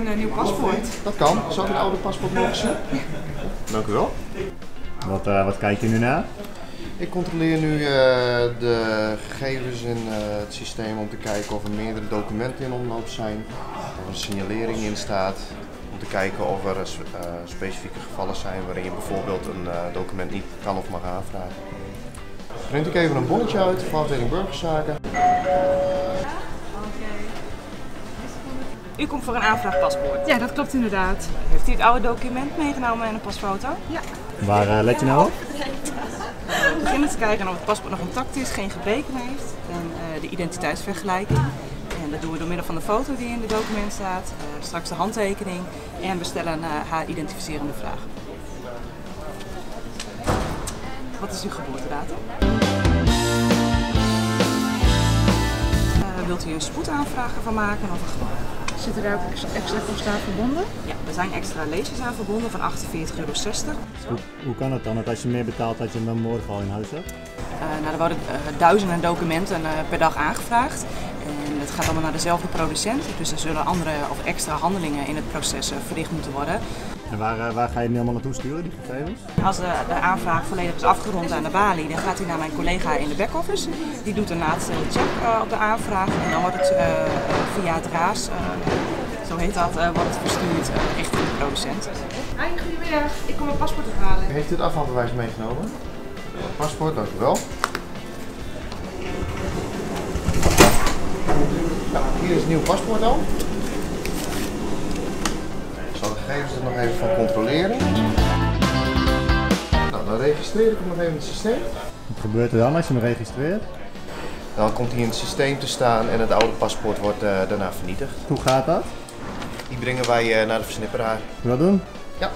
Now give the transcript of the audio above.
een eh, nieuw paspoort. Dat kan. Zou ik het oude paspoort mogen zien? Dank u wel. Wat, eh, wat kijk je nu naar? Ik controleer nu eh, de gegevens in eh, het systeem om te kijken of er meerdere documenten in omloop zijn, of er een signalering in staat, om te kijken of er eh, specifieke gevallen zijn waarin je bijvoorbeeld een eh, document niet kan of mag aanvragen. Print ik even een bonnetje uit van afdeling burgerzaken. U komt voor een aanvraag paspoort. Ja, dat klopt inderdaad. Heeft u het oude document meegenomen en een pasfoto? Ja. Waar eh, let je nou op? We beginnen te kijken of het paspoort nog intact is, geen gebreken heeft. En eh, de identiteitsvergelijking. En dat doen we door middel van de foto die in het document staat. eh, straks de handtekening. En we stellen eh, haar identificerende vragen. Wat is uw geboortedatum? Eh, wilt u een spoedaanvraag ervan maken of een gewone? Zitten daar ook extra- kosten aan verbonden? Ja, er zijn extra leesjes aan verbonden van 48,60 euro. Hoe, hoe kan het dan dat als je meer betaalt dat je hem dan morgen al in huis hebt? Eh, nou, er worden eh, duizenden documenten eh, per dag aangevraagd. En het gaat allemaal naar dezelfde producent. Dus er zullen andere of extra handelingen in het proces verricht moeten worden. En waar, waar ga je het nu allemaal naartoe sturen, die gegevens? Als de, de aanvraag volledig is afgerond aan de balie, dan gaat hij naar mijn collega in de back-office. Die doet een laatste check op de aanvraag. En dan wordt het via het RAAS, eh, zo heet dat, eh, wordt het verstuurd eh, richting de producent. Hi, goedemiddag. Ik kom mijn paspoort ophalen. Heeft u het afvalbewijs meegenomen? Paspoort, dank u wel. Nou, hier is het nieuw paspoort al. Ik zal de gegevens er nog even van controleren. Nou, dan registreer ik hem nog even in het systeem. Wat gebeurt er dan als je hem registreert? Dan komt hij in het systeem te staan en het oude paspoort wordt eh, daarna vernietigd. Hoe gaat dat? Die brengen wij eh, naar de versnipperaar. Dat doen? Ja.